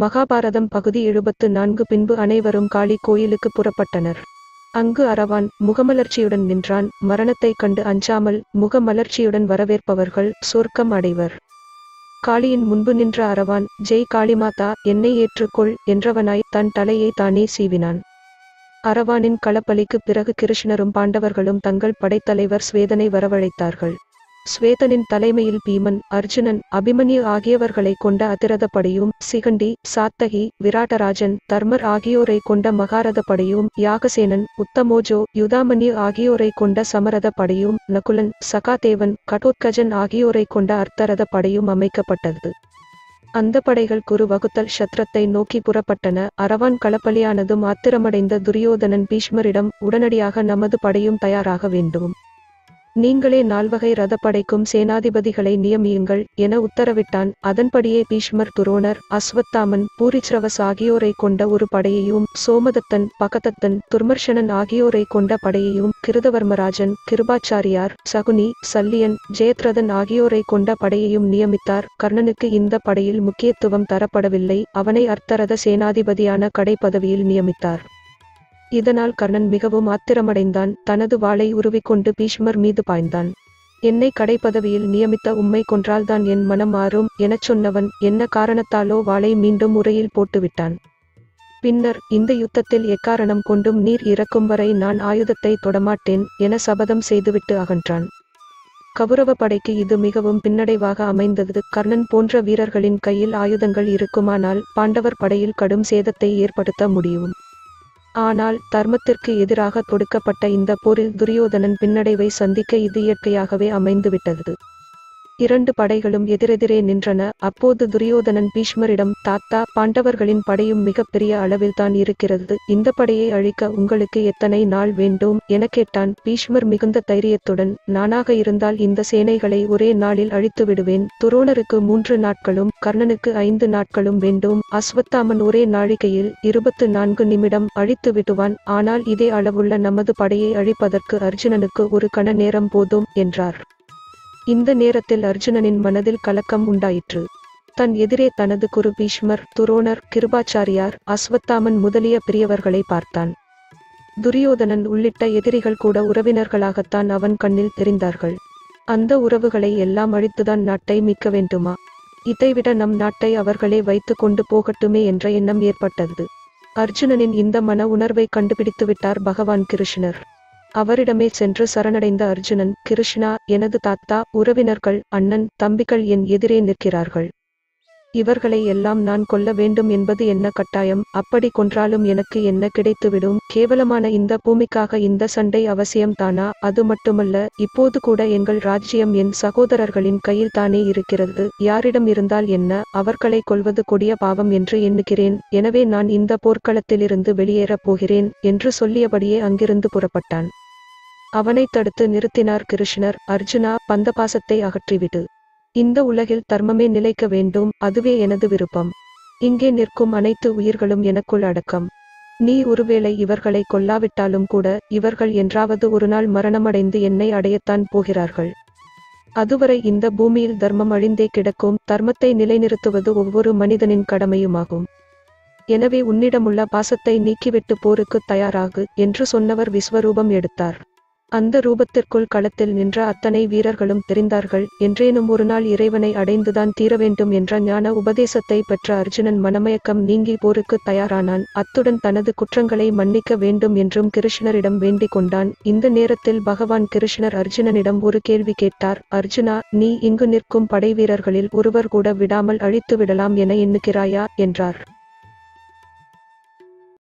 மகாபாரதம் பகுதி எழுபத்து நான்கு பின்பு அனைவரும் காளி கோயிலுக்கு புறப்பட்டனர். அங்கு அரவான் முகமலர்ச்சியுடன் நின்றான். மரணத்தைக் கண்டு அஞ்சாமல் முகமலர்ச்சியுடன் வரவேற்பவர்கள் சொர்க்கம் அடைவர். காளியின் முன்பு நின்ற அரவான் ஜெய் காளிமாதா என்னை ஏற்றுக்கொள் என்றவனாய் தன் தலையை தானே சீவினான். அரவானின் களப்பலிக்கு பிறகு கிருஷ்ணரும் பாண்டவர்களும் தங்கள் படைத்தலைவர் ஸ்வேதனை வரவழைத்தார்கள். ஸ்வேதனின் தலைமையில் பீமன் அர்ஜுனன் அபிமன்யு ஆகியவர்களை கொண்ட அதிரத படையும் சிகண்டி சாத்தகி விராட்டராஜன் தர்மர் ஆகியோரை கொண்ட மகாரத படையும் யாகசேனன் உத்தமோஜோ யுதாமன்யு ஆகியோரை கொண்ட சமரத படையும் நகுலன் சகாதேவன் கடோத்கஜன் ஆகியோரை கொண்ட அர்த்தரத படையும் அமைக்கப்பட்டது. அந்த படைகள் குரு வகுத்தல் சத்ரத்தை நோக்கி புறப்பட்டன. அரவான் களப்பலியானதும் ஆத்திரமடைந்த துரியோதனன் பீஷ்மரிடம் உடனடியாக நமது படையும் தயாராக வேண்டும். நீங்களே நால்வகை ரதப்படைக்கும் சேனாதிபதிகளை நியமியுங்கள் என உத்தரவிட்டான். அதன்படியே பீஷ்மர் துரோணர் அஸ்வத்தாமன் பூரிச்ரவஸ் ஆகியோரை கொண்ட ஒரு படையையும் சோமதத்தன் பகதத்தன் துர்மர்ஷனன் ஆகியோரை கொண்ட படையையும் கிருதவர்மராஜன் கிருபாச்சாரியார் சகுனி சல்லியன் ஜெயத்ரதன் ஆகியோரை கொண்ட படையையும் நியமித்தார். கர்ணனுக்கு இந்த படையில் முக்கியத்துவம் தரப்படவில்லை. அவனை அர்த்தரத சேனாதிபதியான கடை பதவியில் நியமித்தார். இதனால் கர்ணன் மிகவும் ஆத்திரமடைந்தான். தனது வாளை உருவிக்கொண்டு பீஷ்மர் மீது பாய்ந்தான். என்னை கடைப்பதவியில் நியமித்த உம்மை கொன்றால்தான் என் மனம் மாறும் எனச் சொன்னவன் என்ன காரணத்தாலோ வாளை மீண்டும் உரையில் போட்டுவிட்டான். பின்னர் இந்த யுத்தத்தில் எக்காரணம் கொண்டும் நீர் இறக்கும் வரை நான் ஆயுதத்தை தொடமாட்டேன் என சபதம் செய்துவிட்டு அகன்றான். கௌரவ படைக்கு இது மிகவும் பின்னடைவாக அமைந்தது. கர்ணன் போன்ற வீரர்களின் கையில் ஆயுதங்கள் இருக்குமானால் பாண்டவர் படையில் கடும் சேதத்தை ஏற்படுத்த முடியும். ஆனால் தர்மத்திற்கு எதிராக தொடுக்கப்பட்ட இந்த போரில் துரியோதனன் பின்னடைவை சந்திக்க இது இயற்கையாகவே அமைந்துவிட்டது. இரண்டு படைகளும் எதிரெதிரே நின்றன. அப்போது துரியோதனன் பீஷ்மரிடம் தாத்தா பாண்டவர்களின் படையும் மிகப்பெரிய அளவில்தான் இருக்கிறது. இந்த படையை அழிக்க உங்களுக்கு எத்தனை நாள் வேண்டும்? என கேட்டான். பீஷ்மர் மிகுந்த தைரியத்துடன் நானாக இருந்தால் இந்த சேனைகளை ஒரே நாளில் அழித்து விடுவேன். துரோணருக்கு மூன்று நாட்களும் கர்ணனுக்கு ஐந்து நாட்களும் வேண்டும். அஸ்வத்தாமன் ஒரே நாழிகையில் இருபத்து நான்கு நிமிடம் அழித்து விடுவான். ஆனால் இதே அளவுள்ள நமது படையை அழிப்பதற்கு அர்ஜுனனுக்கு ஒரு கண நேரம் போதும் என்றார். இந்த நேரத்தில் அர்ஜுனனின் மனதில் கலக்கம் உண்டாயிற்று. தன் எதிரே தனது குரு பீஷ்மர் துரோணர் கிருபாச்சாரியார் அஸ்வத்தாமன் முதலிய பெரியவர்களை பார்த்தான். துரியோதனன் உள்ளிட்ட எதிரிகள் கூட உறவினர்களாகத்தான் அவன் கண்ணில் தெரிந்தார்கள். அந்த உறவுகளை எல்லாம் அழித்துதான் நாட்டை மீட்க வேண்டுமா? இதைவிட நம் நாட்டை அவர்களே வைத்து கொண்டு போகட்டுமே என்ற எண்ணம் ஏற்பட்டது. அர்ஜுனனின் இந்த மன உணர்வை கண்டுபிடித்துவிட்டார் பகவான் கிருஷ்ணர். அவரிடமே சென்று சரணடைந்த அர்ஜுனன் கிருஷ்ணா எனது தாத்தா உறவினர்கள் அண்ணன் தம்பிகள் என் எதிரே நிற்கிறார்கள். இவர்களை எல்லாம் நான் கொல்ல வேண்டும் என்பது என்ன கட்டாயம்? அப்படி கொன்றாலும் எனக்கு என்ன கிடைத்துவிடும்? கேவலமான இந்த பூமிக்காக இந்த சண்டை அவசியம்தானா அது மட்டுமல்ல இப்போது கூட எங்கள் ராஜ்யம் என் சகோதரர்களின் கையில் தானே இருக்கிறது. யாரிடம் இருந்தால் என்ன? அவர்களை கொல்வது கொடிய பாவம் என்று எண்ணுகிறேன். எனவே நான் இந்த போர்க்களத்திலிருந்து வெளியேறப் போகிறேன் என்று சொல்லியபடியே அங்கிருந்து புறப்பட்டான். அவனைத் தடுத்து நிறுத்தினார் கிருஷ்ணர். அர்ஜுனா பந்தபாசத்தை அகற்றிவிடு இந்த உலகில் தர்மமே நிலைக்க வேண்டும் அதுவே எனது விருப்பம். இங்கே நிற்கும் அனைத்து உயிர்களும் எனக்குள் அடக்கம். நீ ஒருவேளை இவர்களை கொல்லாவிட்டாலும் கூட இவர்கள் என்றாவது ஒருநாள் மரணமடைந்து என்னை அடையத்தான் போகிறார்கள். அதுவரை இந்த பூமியில் தர்மம் அழிந்தே கிடக்கும் தர்மத்தை நிலைநிறுத்துவது ஒவ்வொரு மனிதனின் கடமையுமாகும். எனவே உன்னிடமுள்ள பாசத்தை நீக்கிவிட்டு போருக்கு தயாராகு என்று சொன்னவர் விஸ்வரூபம் எடுத்தார். அந்த ரூபத்திற்குள் களத்தில் நின்ற அத்தனை வீரர்களும் தெரிந்தார்கள் என்றேனும் ஒருநாள் இறைவனை அடைந்துதான் தீர வேண்டும் என்ற ஞான உபதேசத்தை பெற்ற அர்ஜுனன் மனமயக்கம் நீங்கி போருக்கு தயாரானான். அத்துடன் தனது குற்றங்களை மன்னிக்க வேண்டும் என்றும் கிருஷ்ணரிடம் வேண்டிக் கொண்டான். இந்த நேரத்தில் பகவான் கிருஷ்ணர் அர்ஜுனனிடம் ஒரு கேள்வி கேட்டார் அர்ஜுனா நீ இங்கு நிற்கும் படை வீரர்களில் ஒருவர் கூட விடாமல் அழித்து விடலாம் என எண்ணுகிறாயா? என்றார்.